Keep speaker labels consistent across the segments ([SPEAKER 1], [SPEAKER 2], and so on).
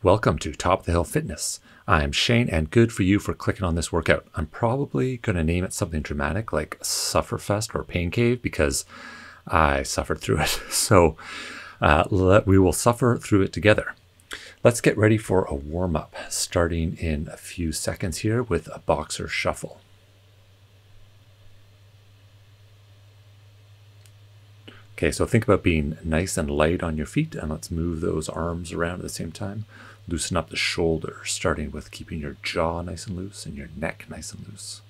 [SPEAKER 1] Welcome to Top of the Hill Fitness. I'm Shane, and good for you for clicking on this workout. I'm probably going to name it something dramatic like Sufferfest or Pain Cave because I suffered through it. So uh, let, we will suffer through it together. Let's get ready for a warm up, starting in a few seconds here with a boxer shuffle. Okay, so think about being nice and light on your feet, and let's move those arms around at the same time. Loosen up the shoulders, starting with keeping your jaw nice and loose and your neck nice and loose.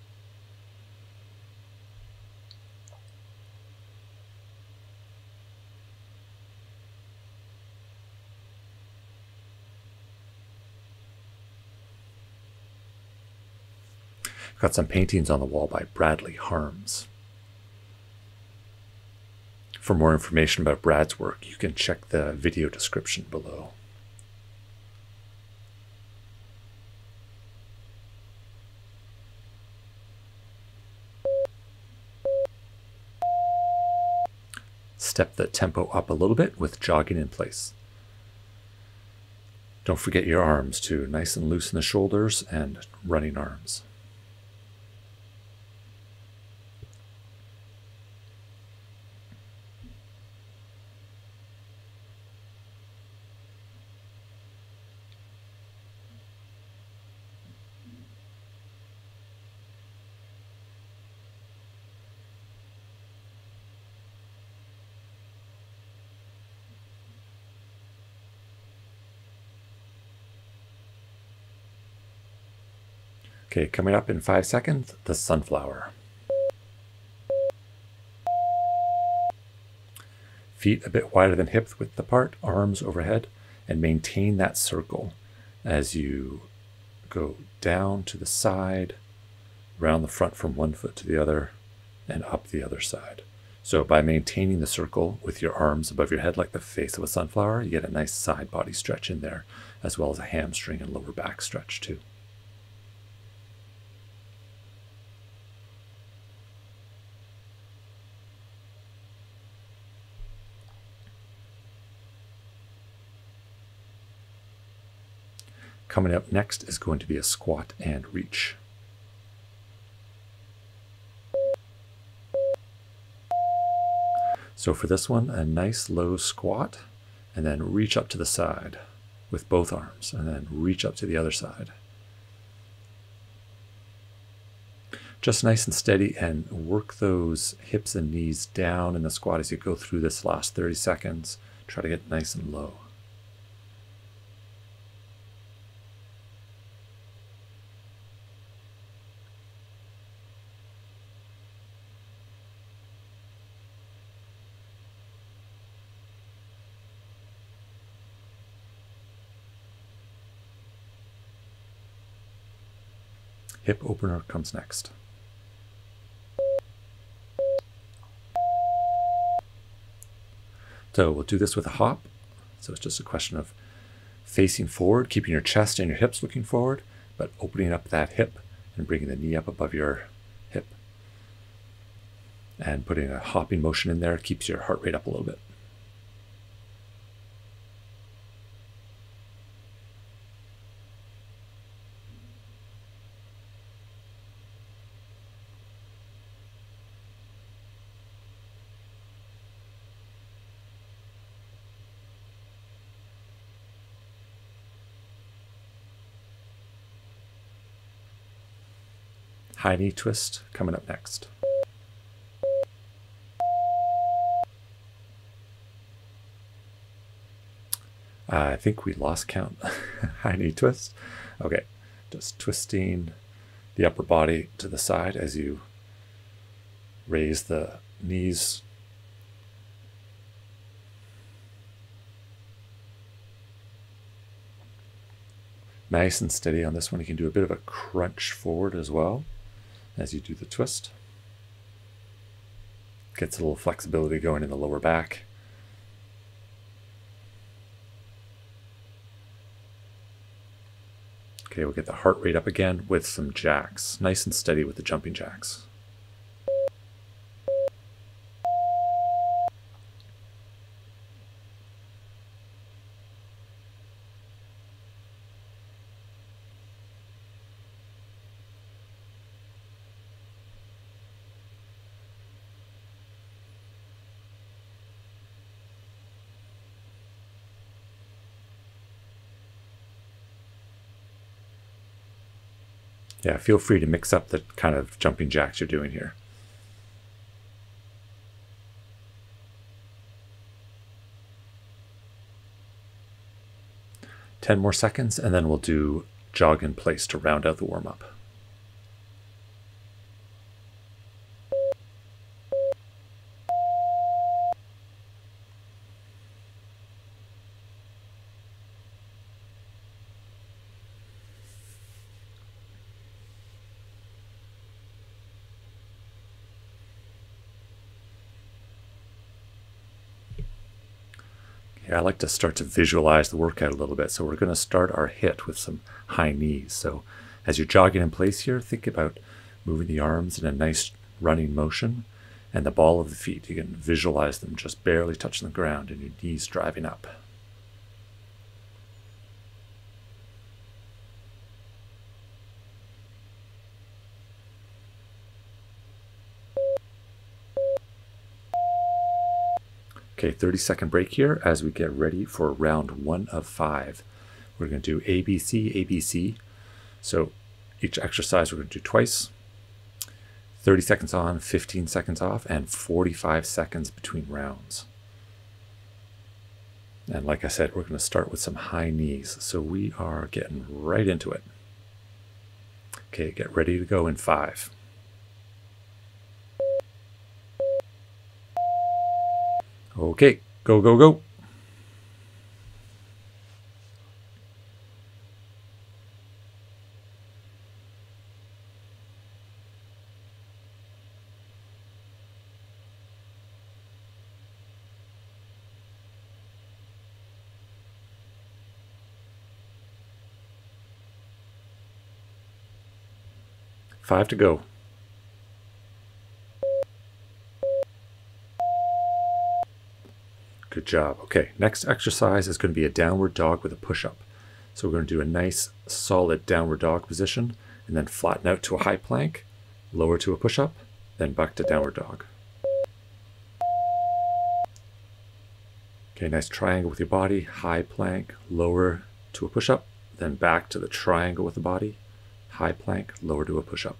[SPEAKER 1] Got some paintings on the wall by Bradley Harms. For more information about Brad's work, you can check the video description below. Step the tempo up a little bit with jogging in place. Don't forget your arms too, nice and loose in the shoulders and running arms. Okay, coming up in five seconds, the sunflower. Feet a bit wider than hip width apart, arms overhead, and maintain that circle as you go down to the side, round the front from one foot to the other, and up the other side. So by maintaining the circle with your arms above your head like the face of a sunflower, you get a nice side body stretch in there, as well as a hamstring and lower back stretch too. Coming up next is going to be a squat and reach. So for this one, a nice low squat and then reach up to the side with both arms and then reach up to the other side. Just nice and steady and work those hips and knees down in the squat as you go through this last 30 seconds. Try to get nice and low. Hip opener comes next. So we'll do this with a hop. So it's just a question of facing forward, keeping your chest and your hips looking forward, but opening up that hip and bringing the knee up above your hip. And putting a hopping motion in there keeps your heart rate up a little bit. High knee twist coming up next. I think we lost count. High knee twist. Okay, just twisting the upper body to the side as you raise the knees. Nice and steady on this one. You can do a bit of a crunch forward as well as you do the twist. Gets a little flexibility going in the lower back. Okay, we'll get the heart rate up again with some jacks. Nice and steady with the jumping jacks. Yeah, feel free to mix up the kind of jumping jacks you're doing here. Ten more seconds, and then we'll do jog in place to round out the warm I like to start to visualize the workout a little bit. So we're going to start our HIIT with some high knees. So as you're jogging in place here, think about moving the arms in a nice running motion and the ball of the feet. You can visualize them just barely touching the ground and your knees driving up. Okay, 30 second break here as we get ready for round one of five. We're going to do ABC, ABC. So each exercise we're going to do twice. 30 seconds on, 15 seconds off, and 45 seconds between rounds. And like I said, we're going to start with some high knees. So we are getting right into it. Okay, get ready to go in five, Okay, go, go, go. Five to go. Job. Okay, next exercise is going to be a downward dog with a push-up. So we're going to do a nice solid downward dog position and then flatten out to a high plank, lower to a push-up, then back to downward dog. Okay, nice triangle with your body, high plank, lower to a push-up, then back to the triangle with the body, high plank, lower to a push-up.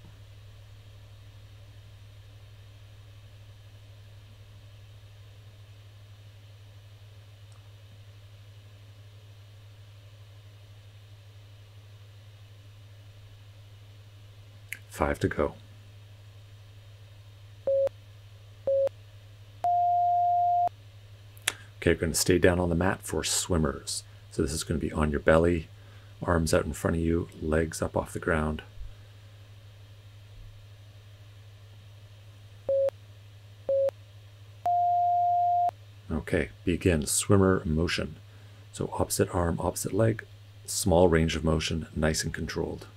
[SPEAKER 1] Five to go. Okay, you're going to stay down on the mat for swimmers. So this is going to be on your belly, arms out in front of you, legs up off the ground. Okay, begin swimmer motion. So opposite arm, opposite leg, small range of motion, nice and controlled.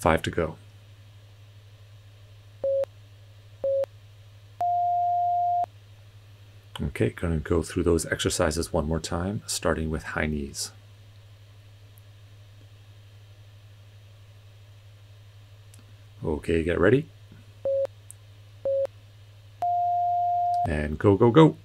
[SPEAKER 1] Five to go. Okay, going to go through those exercises one more time, starting with high knees. Okay, get ready. And go, go, go.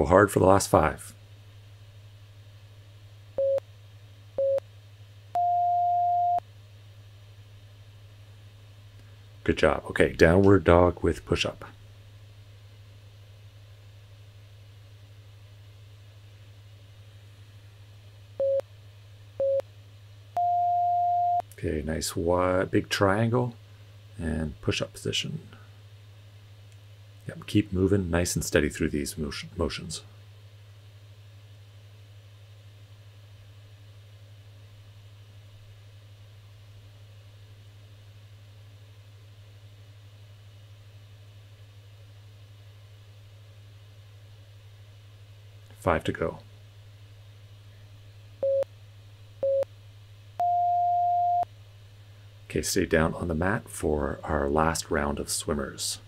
[SPEAKER 1] Go hard for the last five. Good job. Okay, downward dog with push up. Okay, nice wide, big triangle and push up position. Yep, keep moving nice and steady through these motion, motions. Five to go. Okay, stay down on the mat for our last round of swimmers.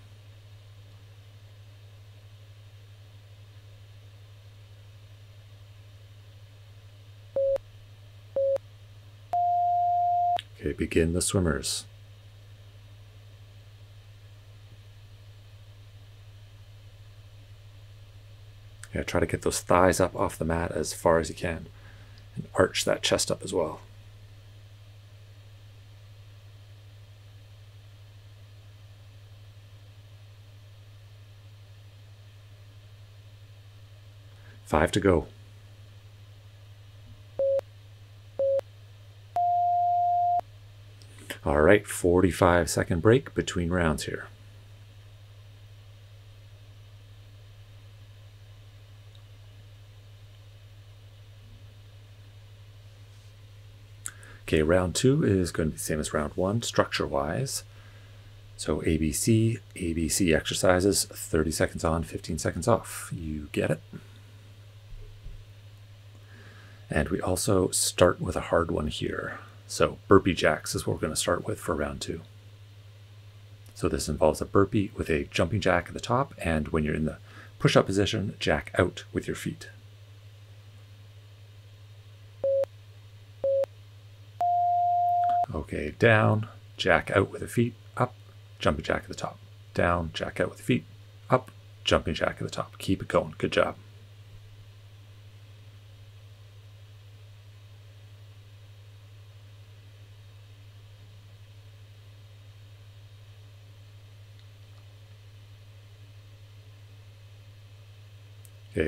[SPEAKER 1] Okay, begin the swimmers. Yeah, try to get those thighs up off the mat as far as you can and arch that chest up as well. Five to go. All right, 45 second break between rounds here. Okay, round two is going to be the same as round one, structure wise. So ABC, ABC exercises, 30 seconds on, 15 seconds off. You get it? And we also start with a hard one here. So burpee jacks is what we're going to start with for round two. So this involves a burpee with a jumping jack at the top, and when you're in the push-up position, jack out with your feet. Okay, down, jack out with the feet, up, jumping jack at the top. Down, jack out with the feet, up, jumping jack at the top. Keep it going. Good job.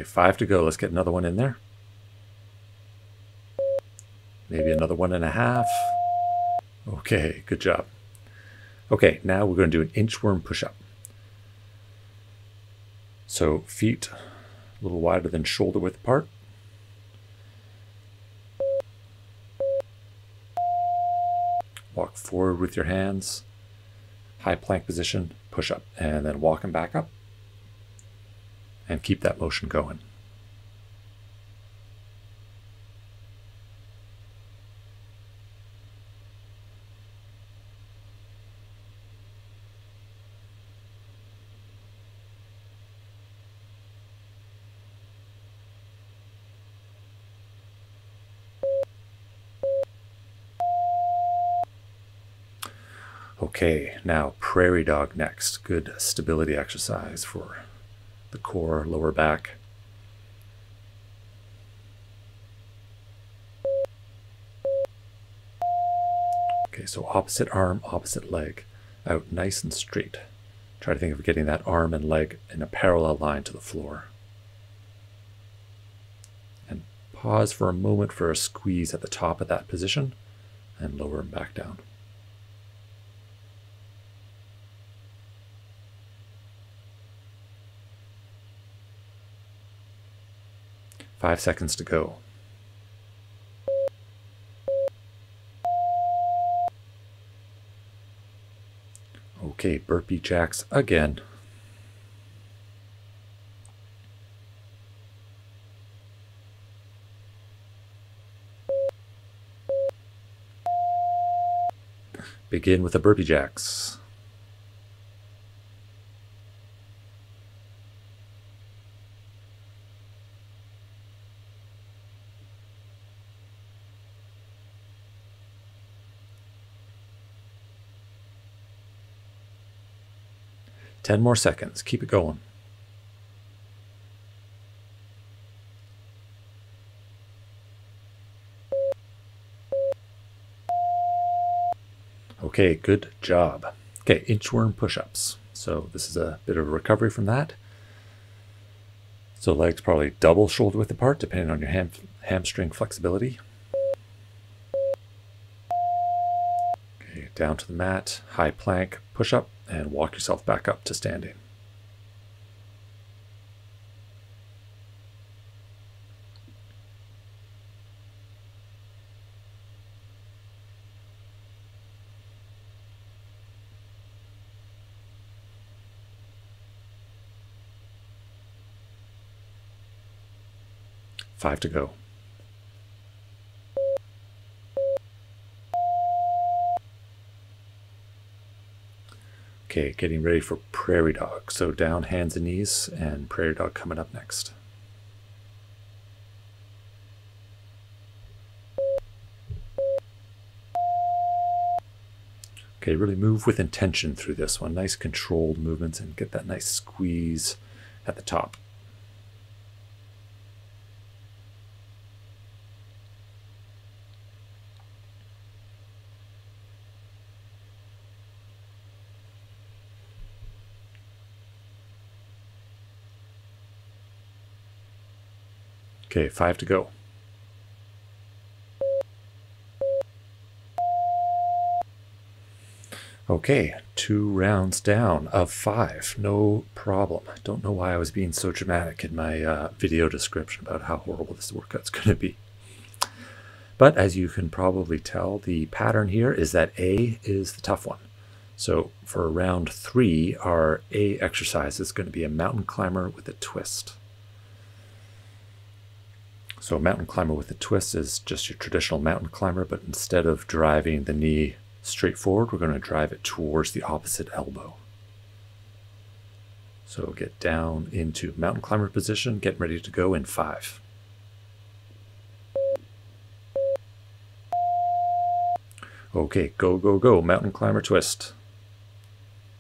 [SPEAKER 1] Five to go. Let's get another one in there. Maybe another one and a half. Okay, good job. Okay, now we're going to do an inchworm push-up. So feet a little wider than shoulder width apart. Walk forward with your hands. High plank position, push up, and then walk walking back up and keep that motion going. Okay, now prairie dog next. Good stability exercise for the core, lower back. Okay, so opposite arm, opposite leg, out nice and straight. Try to think of getting that arm and leg in a parallel line to the floor. And pause for a moment for a squeeze at the top of that position and lower them back down. Five seconds to go. Okay, burpee jacks again. Begin with the burpee jacks. 10 more seconds. Keep it going. Okay, good job. Okay, inchworm push-ups. So this is a bit of a recovery from that. So legs probably double shoulder width apart, depending on your ham hamstring flexibility. Okay, down to the mat, high plank, push-up, and walk yourself back up to standing. Five to go. Okay, getting ready for prairie dog. So down, hands and knees, and prairie dog coming up next. Okay, really move with intention through this one. Nice controlled movements and get that nice squeeze at the top. Okay, five to go. Okay, two rounds down of five. No problem. Don't know why I was being so dramatic in my uh, video description about how horrible this workout's going to be. But as you can probably tell, the pattern here is that A is the tough one. So for round three, our A exercise is going to be a mountain climber with a twist. So a mountain climber with a twist is just your traditional mountain climber, but instead of driving the knee straight forward, we're going to drive it towards the opposite elbow. So get down into mountain climber position, get ready to go in five. Okay, go, go, go. Mountain climber twist.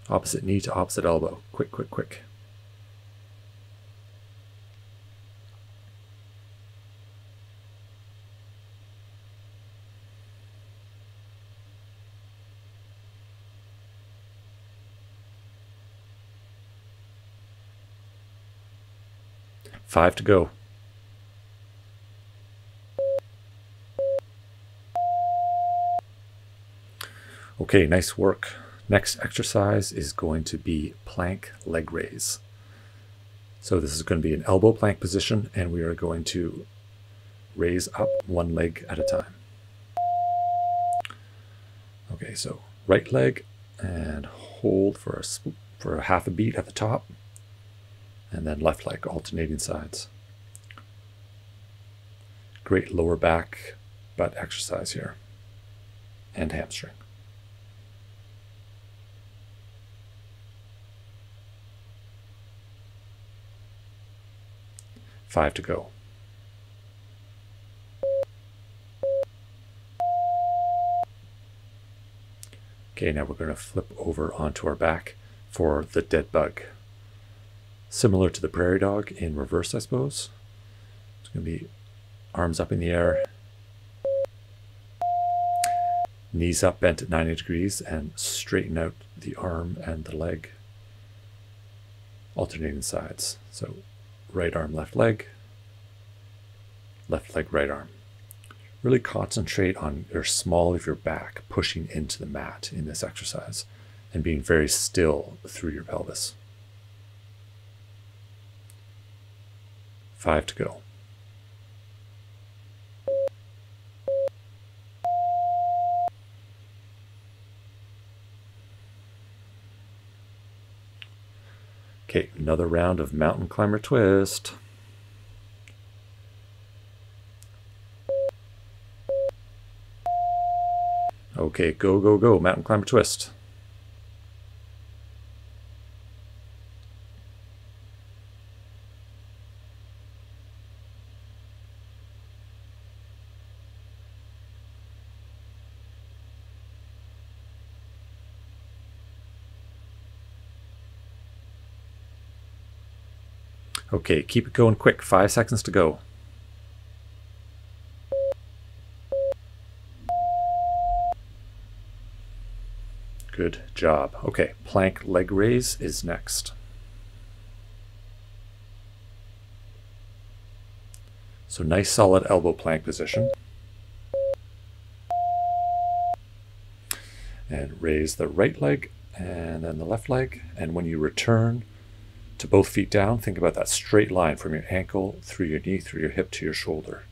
[SPEAKER 1] Opposite knee to opposite elbow. Quick, quick, quick. Five to go. Okay, nice work. Next exercise is going to be plank leg raise. So this is going to be an elbow plank position and we are going to raise up one leg at a time. Okay, so right leg and hold for a, for a half a beat at the top and then left leg alternating sides. Great lower back butt exercise here and hamstring. Five to go. Okay, now we're going to flip over onto our back for the dead bug similar to the prairie dog in reverse, I suppose. It's going to be arms up in the air, knees up bent at 90 degrees, and straighten out the arm and the leg, alternating sides. So right arm, left leg, left leg, right arm. Really concentrate on your small of your back pushing into the mat in this exercise and being very still through your pelvis. Five to go. Okay, another round of mountain climber twist. Okay, go, go, go, mountain climber twist. Okay, keep it going quick. Five seconds to go. Good job. Okay, plank leg raise is next. So nice solid elbow plank position. And raise the right leg and then the left leg. And when you return, to both feet down, think about that straight line from your ankle through your knee, through your hip to your shoulder.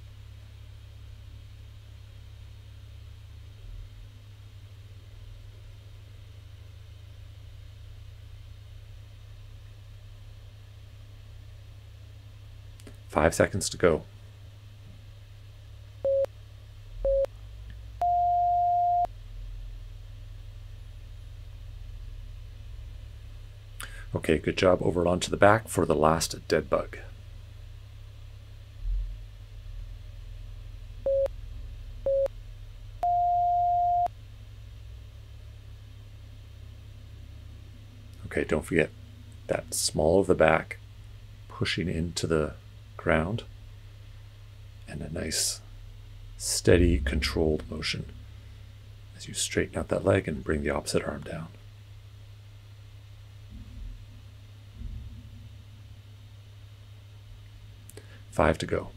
[SPEAKER 1] Five seconds to go. Okay, good job. Over onto the back for the last dead bug. Okay, don't forget that small of the back pushing into the ground and a nice steady controlled motion as you straighten out that leg and bring the opposite arm down. Five to go.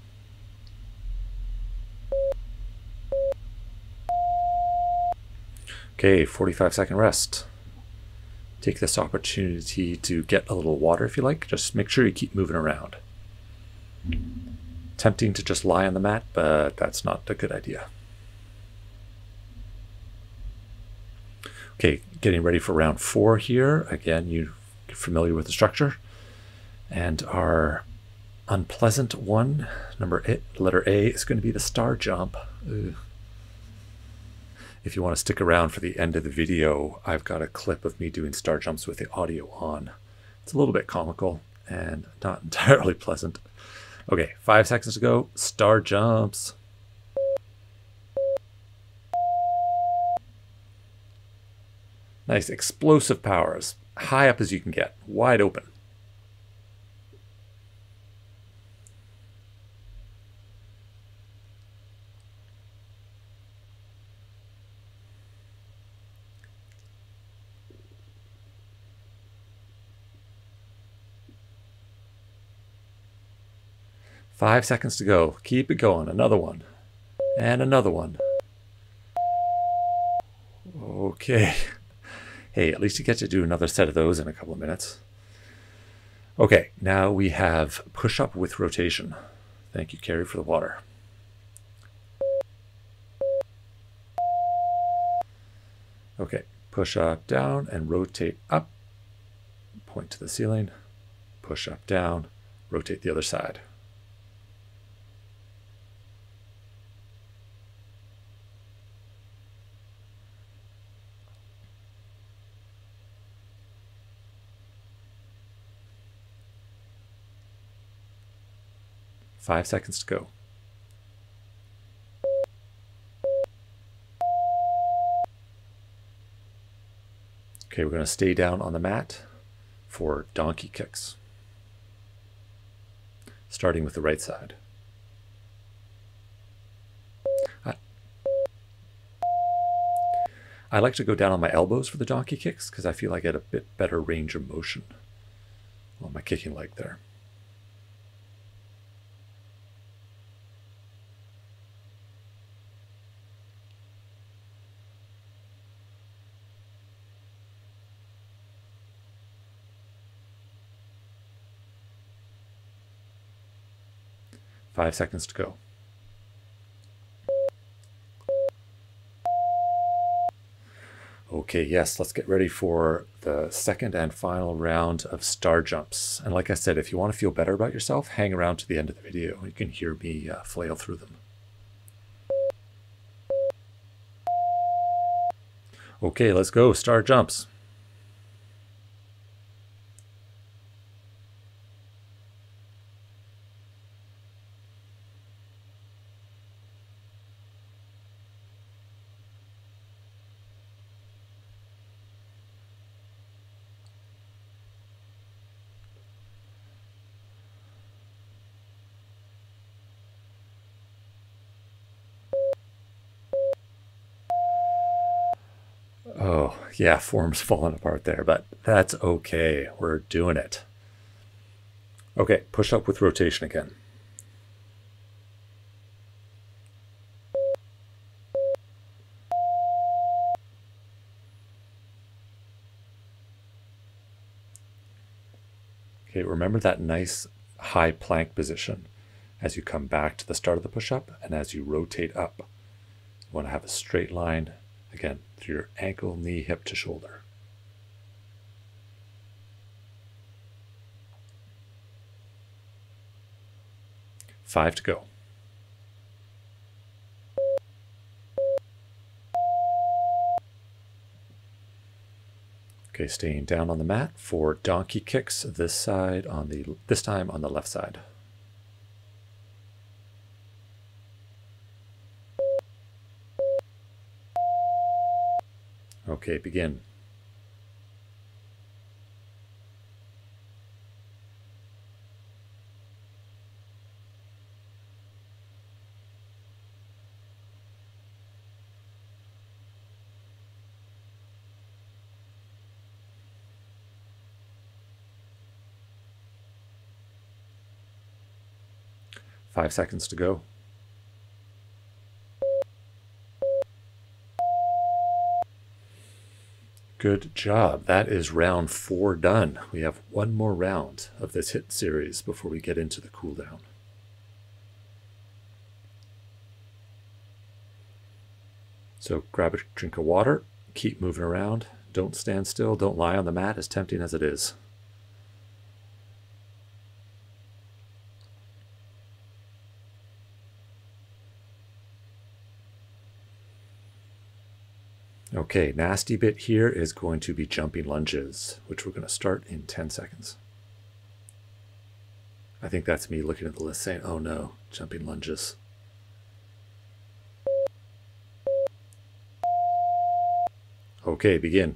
[SPEAKER 1] Okay, 45 second rest. Take this opportunity to get a little water if you like. Just make sure you keep moving around. Tempting to just lie on the mat, but that's not a good idea. Okay, getting ready for round four here. Again, you're familiar with the structure. And our unpleasant one, number eight, letter A, is going to be the star jump. Ugh. If you want to stick around for the end of the video, I've got a clip of me doing star jumps with the audio on. It's a little bit comical and not entirely pleasant. Okay, five seconds to go. Star jumps. Nice explosive powers. High up as you can get. Wide open. Five seconds to go. Keep it going. Another one. And another one. Okay. Hey, at least you get to do another set of those in a couple of minutes. Okay, now we have push up with rotation. Thank you, Carrie, for the water. Okay, push up, down, and rotate up. Point to the ceiling. Push up, down, rotate the other side. Five seconds to go. Okay, we're going to stay down on the mat for donkey kicks. Starting with the right side. I, like to go down on my elbows for the donkey kicks because I feel I get a bit better range of motion on my kicking leg there. Five seconds to go. Okay, yes, let's get ready for the second and final round of star jumps. And like I said, if you want to feel better about yourself, hang around to the end of the video. You can hear me uh, flail through them. Okay, let's go. Star jumps. Oh, yeah, form's falling apart there, but that's okay. We're doing it. Okay, push up with rotation again. Okay, remember that nice high plank position as you come back to the start of the push-up and as you rotate up. You want to have a straight line Again, through your ankle, knee, hip to shoulder. Five to go. Okay, staying down on the mat for donkey kicks this side on the this time on the left side. Okay, begin. Five seconds to go. Good job. That is round four done. We have one more round of this HIIT series before we get into the cooldown. So grab a drink of water, keep moving around, don't stand still, don't lie on the mat, as tempting as it is. Okay, nasty bit here is going to be jumping lunges, which we're going to start in 10 seconds. I think that's me looking at the list saying, oh no, jumping lunges. Okay, begin.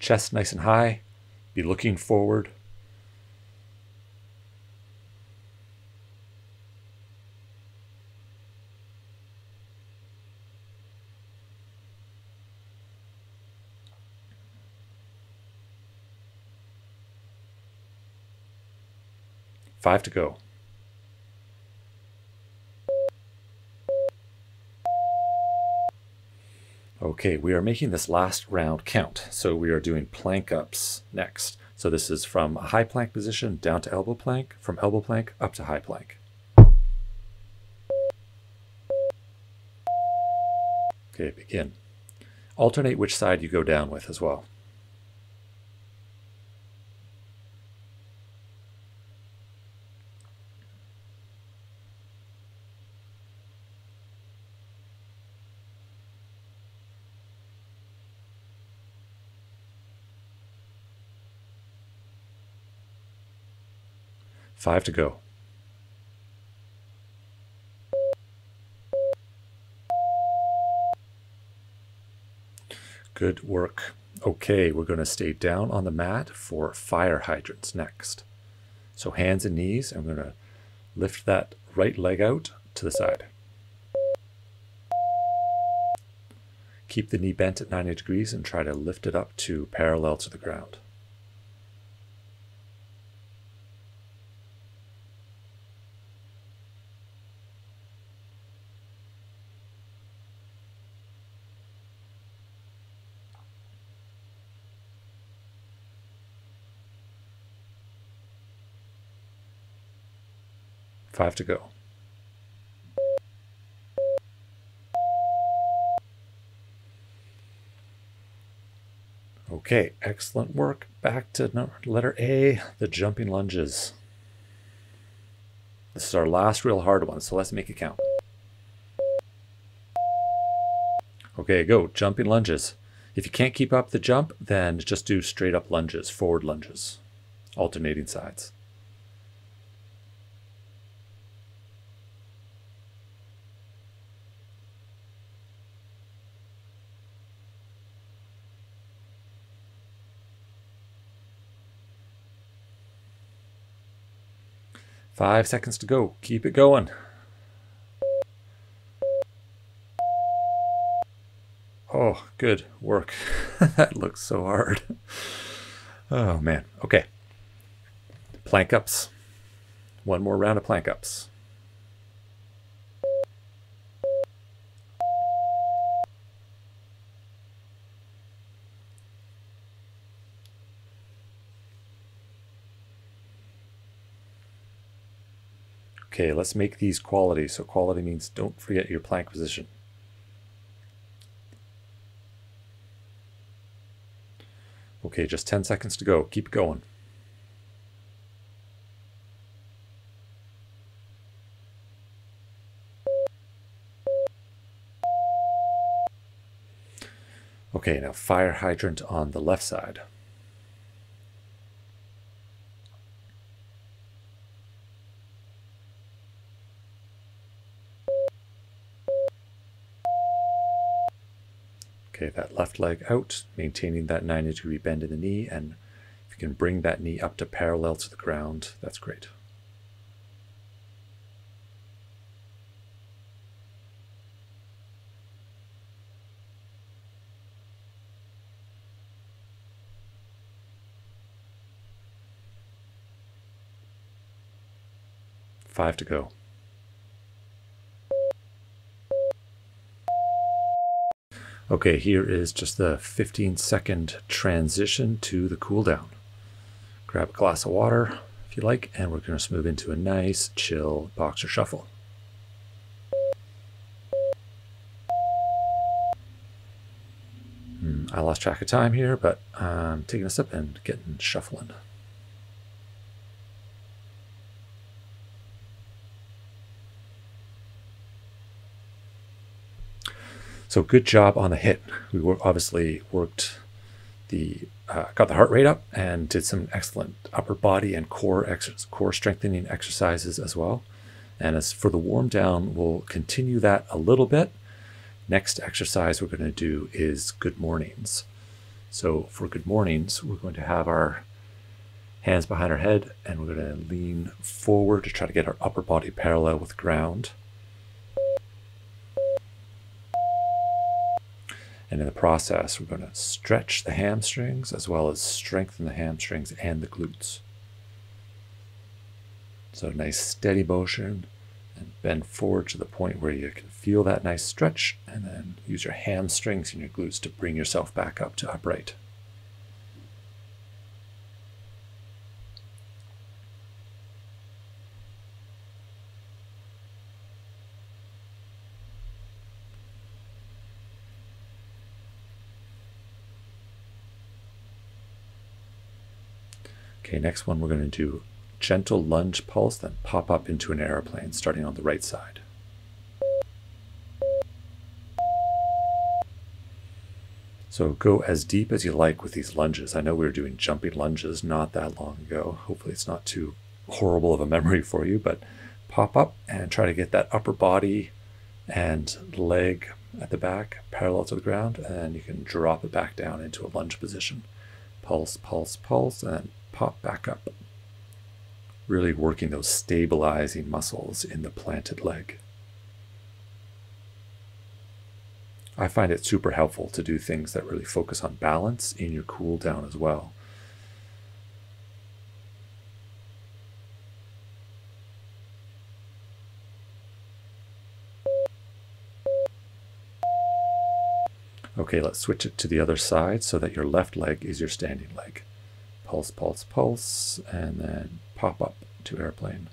[SPEAKER 1] Chest nice and high, be looking forward. Five to go. Okay, we are making this last round count. So we are doing plank ups next. So this is from a high plank position down to elbow plank, from elbow plank up to high plank. Okay, begin. Alternate which side you go down with as well. Five to go. Good work. Okay, we're going to stay down on the mat for fire hydrants next. So hands and knees, I'm going to lift that right leg out to the side. Keep the knee bent at 90 degrees and try to lift it up to parallel to the ground. Five to go. Okay, excellent work. Back to letter A, the jumping lunges. This is our last real hard one, so let's make it count. Okay, go, jumping lunges. If you can't keep up the jump, then just do straight up lunges, forward lunges, alternating sides. Five seconds to go. Keep it going. Oh, good work. that looks so hard. Oh, man. Okay. Plank ups. One more round of plank ups. Okay, let's make these quality. So quality means don't forget your plank position. Okay, just 10 seconds to go. Keep going. Okay, now fire hydrant on the left side. Okay, that left leg out, maintaining that 90 degree bend in the knee, and if you can bring that knee up to parallel to the ground, that's great. Five to go. Okay, here is just the 15 second transition to the cool down. Grab a glass of water if you like, and we're going to move into a nice, chill boxer shuffle. Hmm, I lost track of time here, but I'm taking a sip and getting shuffling. So good job on the HIIT. We were obviously worked the uh, got the heart rate up and did some excellent upper body and core ex- core strengthening exercises as well. And as for the warm down, we'll continue that a little bit. Next exercise we're going to do is good mornings. So for good mornings, we're going to have our hands behind our head and we're going to lean forward to try to get our upper body parallel with the ground. And in the process, we're going to stretch the hamstrings as well as strengthen the hamstrings and the glutes. So, nice steady motion and bend forward to the point where you can feel that nice stretch, and then use your hamstrings and your glutes to bring yourself back up to upright. Okay, next one we're going to do gentle lunge pulse, then pop up into an airplane, starting on the right side. So go as deep as you like with these lunges. I know we were doing jumping lunges not that long ago. Hopefully it's not too horrible of a memory for you, but pop up and try to get that upper body and leg at the back parallel to the ground, and you can drop it back down into a lunge position. Pulse, pulse, pulse, and pop back up. Really working those stabilizing muscles in the planted leg. I find it super helpful to do things that really focus on balance in your cool down as well. Okay, let's switch it to the other side so that your left leg is your standing leg pulse, pulse, pulse, and then pop up to airplane.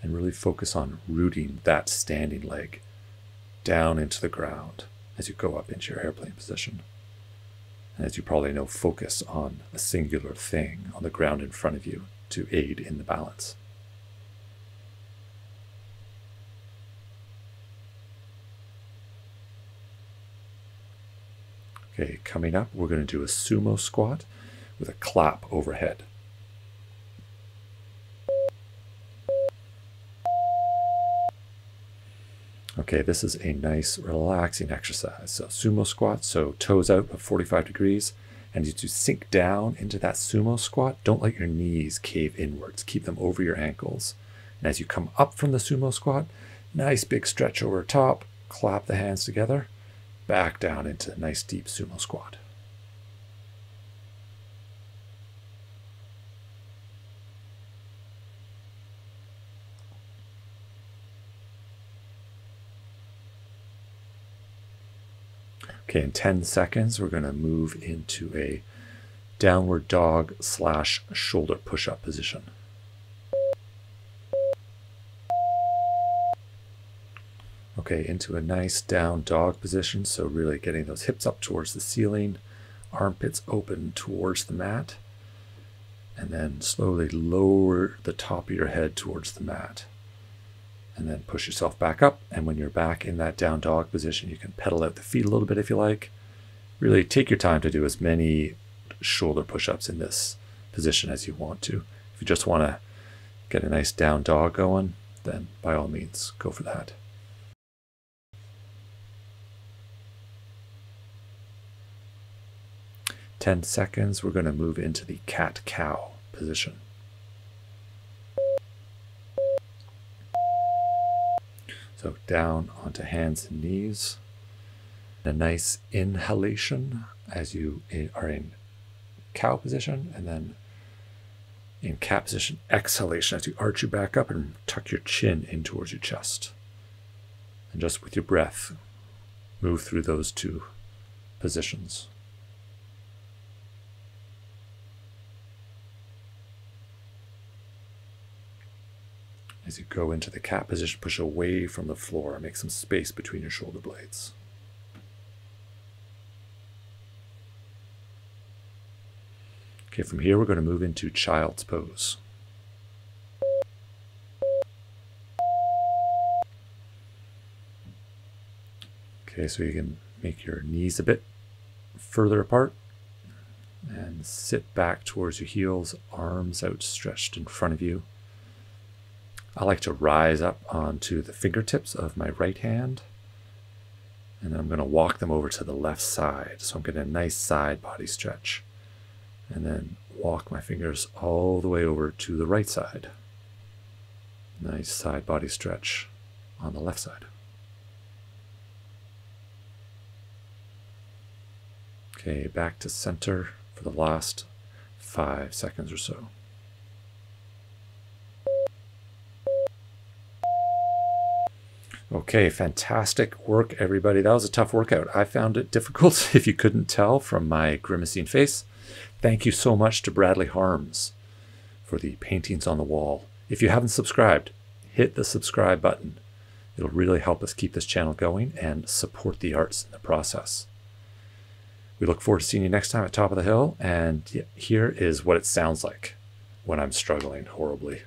[SPEAKER 1] And really focus on rooting that standing leg down into the ground as you go up into your airplane position. And as you probably know, focus on a singular thing on the ground in front of you to aid in the balance. Okay, coming up, we're going to do a sumo squat with a clap overhead. Okay, this is a nice relaxing exercise. So sumo squat, so toes out at 45 degrees. And you sink down into that sumo squat, don't let your knees cave inwards. Keep them over your ankles. And as you come up from the sumo squat, nice big stretch over top, clap the hands together back down into a nice deep sumo squat. Okay, in 10 seconds, we're going to move into a downward dog slash shoulder push up position. Okay, into a nice down dog position. So really getting those hips up towards the ceiling, armpits open towards the mat, and then slowly lower the top of your head towards the mat. and then push yourself back up. And when you're back in that down dog position, you can pedal out the feet a little bit if you like. Really take your time to do as many shoulder push ups in this position as you want to. If you just want to get a nice down dog going, then by all means, go for that. Ten seconds, we're going to move into the cat cow position. So down onto hands and knees. A nice inhalation as you are in cow position, and then in cat position, exhalation as you arch your back up and tuck your chin in towards your chest. And just with your breath, move through those two positions. As you go into the cat position, push away from the floor, make some space between your shoulder blades. Okay, from here we're going to move into child's pose. Okay, so you can make your knees a bit further apart and sit back towards your heels, arms outstretched in front of you. I like to rise up onto the fingertips of my right hand. And then I'm going to walk them over to the left side. So I'm getting a nice side body stretch. And then walk my fingers all the way over to the right side. Nice side body stretch on the left side. Okay, back to center for the last five seconds or so. Okay, fantastic work, everybody. That was a tough workout. I found it difficult, if you couldn't tell from my grimacing face. Thank you so much to Bradley Harms for the paintings on the wall. If you haven't subscribed, hit the subscribe button. It'll really help us keep this channel going and support the arts in the process. We look forward to seeing you next time at Top of the Hill, and here is what it sounds like when I'm struggling horribly.